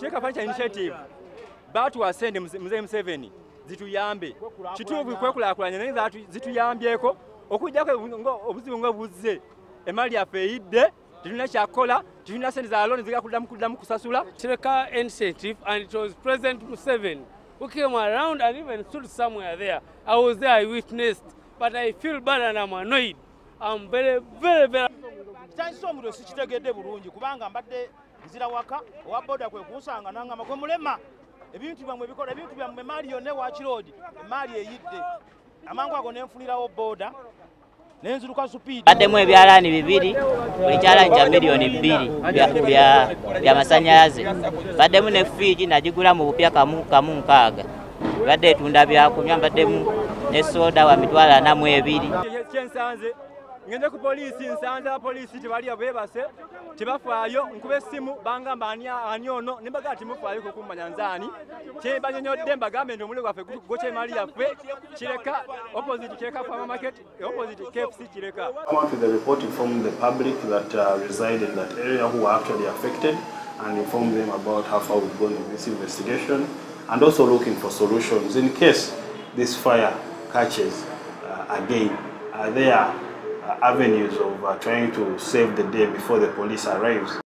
chireka furniture initiative. Batuwa sente muzee museveni zituyambe kituufu kwekulakulanya naye zituyambyeko okujjako obuzibu nga buzze emali yaffe eyidde tetulina kyakola tetulina sente za looni ziga kuddamu kuddamu kusasula. Chireka initiative and it was President Museveni who came around and even stood somewhere there. I was there, I witnessed, but I feel bad and I'm annoyed. I'm very, very, very kitandisa omuliro sikitegedde bulungi kubanga mbadde nzira waka owa boda kwe kunsanga nangamba gwe mulema. Ebintu byammwe bikola ebintu byammwe emaali yonna ewa kiroodi emaali eyidde. Amangu ago nenfunirawo boda nenziruka supiidi. Baddemu ebyalaani bibiri buli kyalaani kya miliyoni bbiri bya- bya- bya masanyalaze baddemu ne fiigi nagigula mu bupya kamu nkaaga. Badde etunda byakunywa mbaddemu ne soda wa mitwalo ana mu ebiri. Kyensanze ngende ku poliisi nsanze abapoliisi tebali beebase tebafaayo nkuba essimu bangamba ani ono. Ne mbagaa timufaayo kukummanya nzaani kyebanyonyodde mbagambe nti gwaffe mali ya yaffe. Kireka opposite kireka farmer market opposite kfc to the report, from the public that uh, reside in that area who are actually affected and inform them about how far we've gone in this investigation and also looking for solutions in case this fire catches uh, again. Are there uh, avenues of uh, trying to save the day before the police arrives?